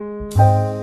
you.